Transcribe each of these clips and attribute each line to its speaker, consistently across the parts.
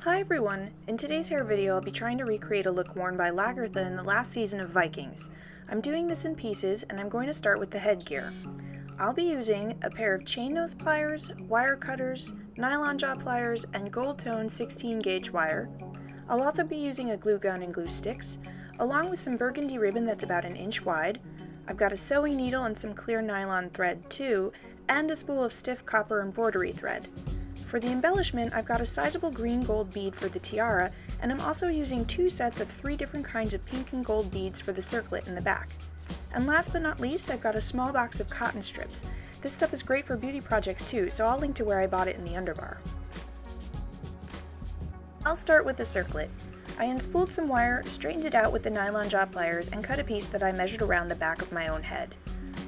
Speaker 1: Hi everyone! In today's hair video I'll be trying to recreate a look worn by Lagertha in the last season of Vikings. I'm doing this in pieces and I'm going to start with the headgear. I'll be using a pair of chain nose pliers, wire cutters, nylon jaw pliers, and gold tone 16 gauge wire. I'll also be using a glue gun and glue sticks, along with some burgundy ribbon that's about an inch wide. I've got a sewing needle and some clear nylon thread too, and a spool of stiff copper embroidery thread. For the embellishment, I've got a sizable green gold bead for the tiara, and I'm also using two sets of three different kinds of pink and gold beads for the circlet in the back. And last but not least, I've got a small box of cotton strips. This stuff is great for beauty projects too, so I'll link to where I bought it in the underbar. I'll start with the circlet. I unspooled some wire, straightened it out with the nylon jaw pliers, and cut a piece that I measured around the back of my own head.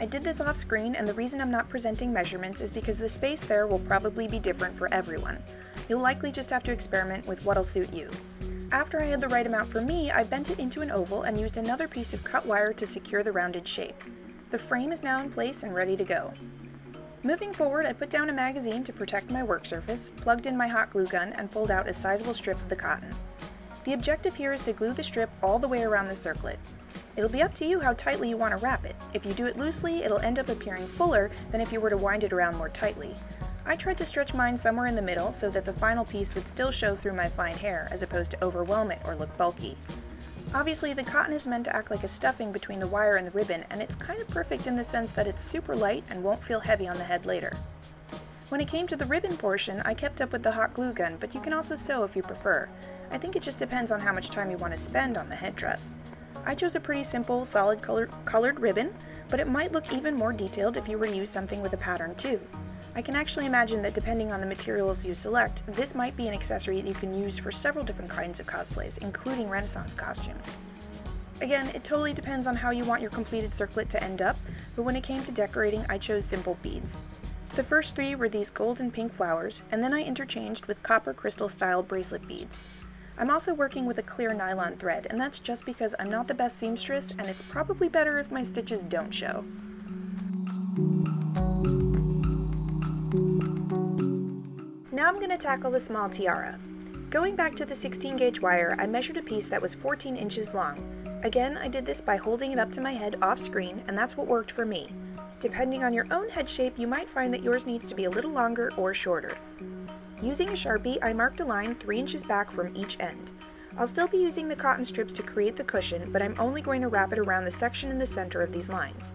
Speaker 1: I did this off screen and the reason I'm not presenting measurements is because the space there will probably be different for everyone. You'll likely just have to experiment with what'll suit you. After I had the right amount for me, I bent it into an oval and used another piece of cut wire to secure the rounded shape. The frame is now in place and ready to go. Moving forward, I put down a magazine to protect my work surface, plugged in my hot glue gun, and pulled out a sizable strip of the cotton. The objective here is to glue the strip all the way around the circlet. It'll be up to you how tightly you want to wrap it. If you do it loosely, it'll end up appearing fuller than if you were to wind it around more tightly. I tried to stretch mine somewhere in the middle so that the final piece would still show through my fine hair as opposed to overwhelm it or look bulky. Obviously, the cotton is meant to act like a stuffing between the wire and the ribbon, and it's kind of perfect in the sense that it's super light and won't feel heavy on the head later. When it came to the ribbon portion, I kept up with the hot glue gun, but you can also sew if you prefer. I think it just depends on how much time you want to spend on the headdress. I chose a pretty simple, solid color colored ribbon, but it might look even more detailed if you were to use something with a pattern too. I can actually imagine that depending on the materials you select, this might be an accessory that you can use for several different kinds of cosplays, including Renaissance costumes. Again, it totally depends on how you want your completed circlet to end up, but when it came to decorating, I chose simple beads. The first three were these gold and pink flowers, and then I interchanged with copper crystal style bracelet beads. I'm also working with a clear nylon thread, and that's just because I'm not the best seamstress, and it's probably better if my stitches don't show. Now I'm going to tackle the small tiara. Going back to the 16 gauge wire, I measured a piece that was 14 inches long. Again, I did this by holding it up to my head off screen, and that's what worked for me. Depending on your own head shape, you might find that yours needs to be a little longer or shorter. Using a Sharpie, I marked a line 3 inches back from each end. I'll still be using the cotton strips to create the cushion, but I'm only going to wrap it around the section in the center of these lines.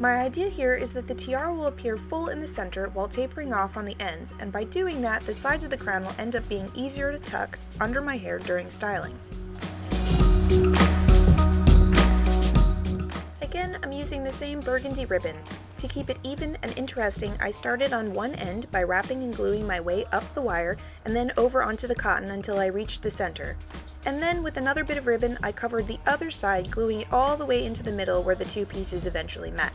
Speaker 1: My idea here is that the tiara will appear full in the center while tapering off on the ends, and by doing that, the sides of the crown will end up being easier to tuck under my hair during styling. Again, I'm using the same burgundy ribbon. To keep it even and interesting, I started on one end by wrapping and gluing my way up the wire and then over onto the cotton until I reached the center. And then with another bit of ribbon, I covered the other side, gluing it all the way into the middle where the two pieces eventually met.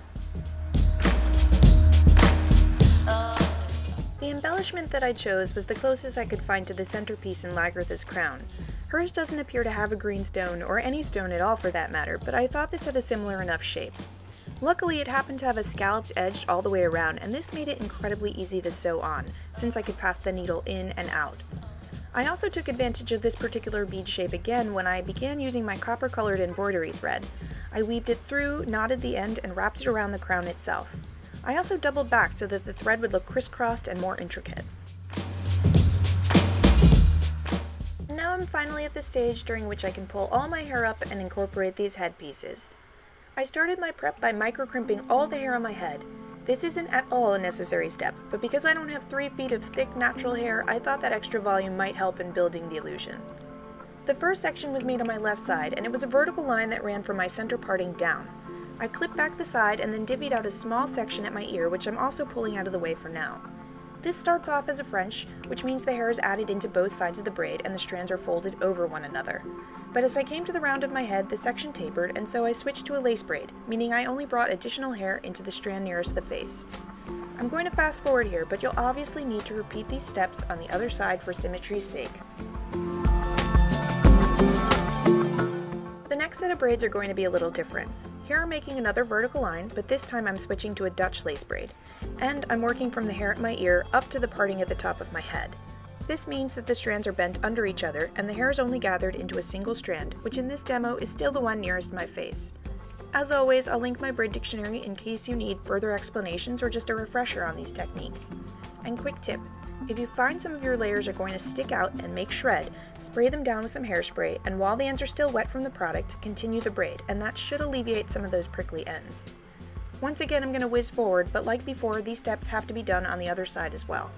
Speaker 1: The embellishment that I chose was the closest I could find to the centerpiece in Lagertha's crown. Hers doesn't appear to have a green stone, or any stone at all for that matter, but I thought this had a similar enough shape. Luckily, it happened to have a scalloped edge all the way around, and this made it incredibly easy to sew on, since I could pass the needle in and out. I also took advantage of this particular bead shape again when I began using my copper colored embroidery thread. I weaved it through, knotted the end, and wrapped it around the crown itself. I also doubled back so that the thread would look crisscrossed and more intricate. Now I'm finally at the stage during which I can pull all my hair up and incorporate these headpieces. I started my prep by micro-crimping all the hair on my head. This isn't at all a necessary step, but because I don't have 3 feet of thick natural hair, I thought that extra volume might help in building the illusion. The first section was made on my left side, and it was a vertical line that ran from my center parting down. I clipped back the side and then divvied out a small section at my ear, which I'm also pulling out of the way for now. This starts off as a French, which means the hair is added into both sides of the braid and the strands are folded over one another. But as I came to the round of my head, the section tapered, and so I switched to a lace braid, meaning I only brought additional hair into the strand nearest the face. I'm going to fast forward here, but you'll obviously need to repeat these steps on the other side for symmetry's sake. The next set of braids are going to be a little different. Here I'm making another vertical line, but this time I'm switching to a Dutch lace braid, and I'm working from the hair at my ear up to the parting at the top of my head. This means that the strands are bent under each other and the hair is only gathered into a single strand, which in this demo is still the one nearest my face. As always, I'll link my Braidtionary in case you need further explanations or just a refresher on these techniques. And quick tip, if you find some of your layers are going to stick out and make shred, spray them down with some hairspray and while the ends are still wet from the product, continue the braid and that should alleviate some of those prickly ends. Once again I'm going to whiz forward, but like before, these steps have to be done on the other side as well.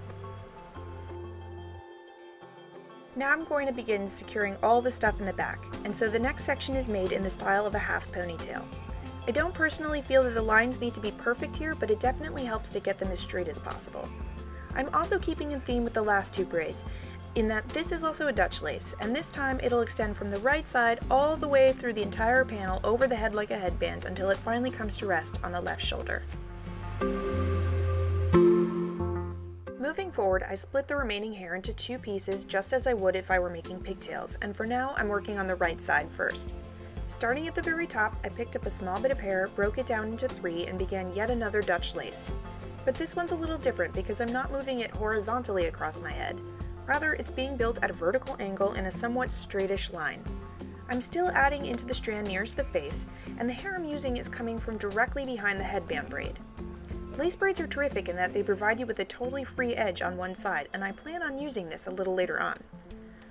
Speaker 1: Now I'm going to begin securing all the stuff in the back, and so the next section is made in the style of a half ponytail. I don't personally feel that the lines need to be perfect here, but it definitely helps to get them as straight as possible. I'm also keeping in theme with the last two braids, in that this is also a Dutch lace, and this time it'll extend from the right side all the way through the entire panel over the head like a headband until it finally comes to rest on the left shoulder. Moving forward, I split the remaining hair into two pieces just as I would if I were making pigtails, and for now I'm working on the right side first. Starting at the very top, I picked up a small bit of hair, broke it down into three, and began yet another Dutch lace. But this one's a little different because I'm not moving it horizontally across my head. Rather, it's being built at a vertical angle in a somewhat straightish line. I'm still adding into the strand nearest the face, and the hair I'm using is coming from directly behind the headband braid. Lace braids are terrific in that they provide you with a totally free edge on one side, and I plan on using this a little later on.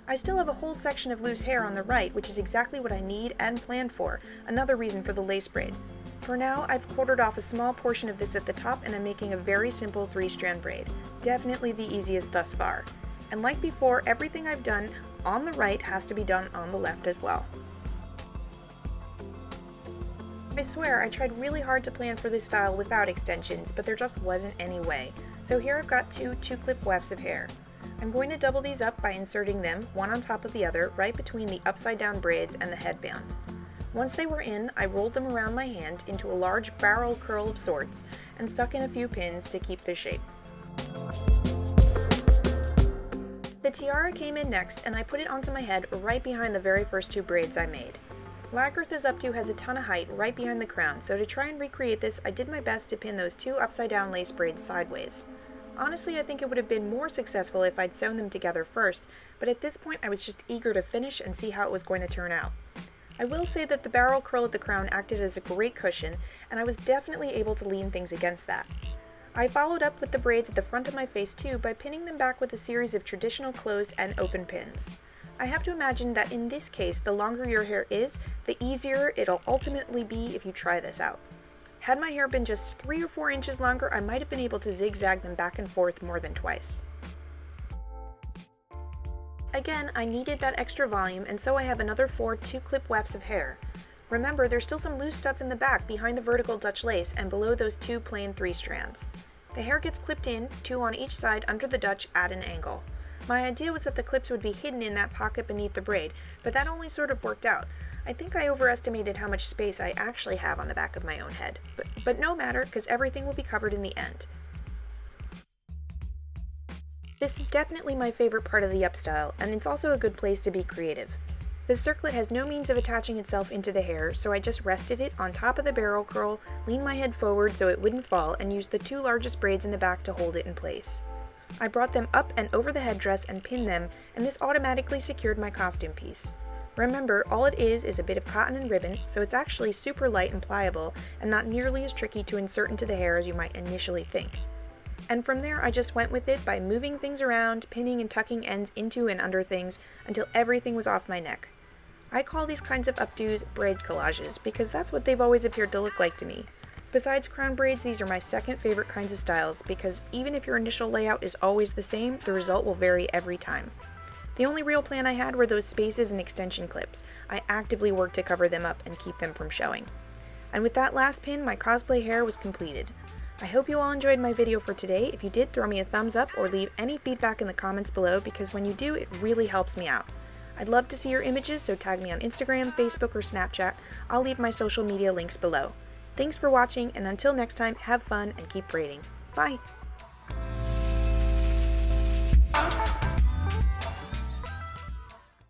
Speaker 1: I still have a whole section of loose hair on the right, which is exactly what I need and planned for, another reason for the lace braid. For now, I've quartered off a small portion of this at the top and I'm making a very simple three-strand braid. Definitely the easiest thus far. And like before, everything I've done on the right has to be done on the left as well. I swear I tried really hard to plan for this style without extensions, but there just wasn't any way. So here I've got two two-clip wefts of hair. I'm going to double these up by inserting them, one on top of the other, right between the upside down braids and the headband. Once they were in, I rolled them around my hand into a large barrel curl of sorts and stuck in a few pins to keep the shape. The tiara came in next and I put it onto my head right behind the very first two braids I made. Lagertha's updo has a ton of height right behind the crown, so to try and recreate this, I did my best to pin those two upside down lace braids sideways. Honestly, I think it would have been more successful if I'd sewn them together first, but at this point I was just eager to finish and see how it was going to turn out. I will say that the barrel curl at the crown acted as a great cushion, and I was definitely able to lean things against that. I followed up with the braids at the front of my face too by pinning them back with a series of traditional closed and open pins. I have to imagine that in this case, the longer your hair is, the easier it'll ultimately be if you try this out. Had my hair been just 3 or 4 inches longer, I might have been able to zigzag them back and forth more than twice. Again, I needed that extra volume, and so I have another 4 2-clip wefts of hair. Remember, there's still some loose stuff in the back behind the vertical Dutch lace and below those two plain 3 strands. The hair gets clipped in, two on each side under the Dutch at an angle. My idea was that the clips would be hidden in that pocket beneath the braid, but that only sort of worked out. I think I overestimated how much space I actually have on the back of my own head, but, but no matter, because everything will be covered in the end. This is definitely my favorite part of the upstyle, and it's also a good place to be creative. The circlet has no means of attaching itself into the hair, so I just rested it on top of the barrel curl, leaned my head forward so it wouldn't fall, and used the two largest braids in the back to hold it in place. I brought them up and over the headdress and pinned them, and this automatically secured my costume piece. Remember, all it is is a bit of cotton and ribbon, so it's actually super light and pliable, and not nearly as tricky to insert into the hair as you might initially think. And from there, I just went with it by moving things around, pinning and tucking ends into and under things until everything was off my neck. I call these kinds of updos braid collages because that's what they've always appeared to look like to me. Besides crown braids, these are my second favorite kinds of styles because even if your initial layout is always the same, the result will vary every time. The only real plan I had were those spaces and extension clips. I actively worked to cover them up and keep them from showing. And with that last pin, my cosplay hair was completed. I hope you all enjoyed my video for today. If you did, throw me a thumbs up or leave any feedback in the comments below because when you do, it really helps me out. I'd love to see your images, so tag me on Instagram, Facebook, or Snapchat. I'll leave my social media links below. Thanks for watching, and until next time, have fun and keep braiding. Bye!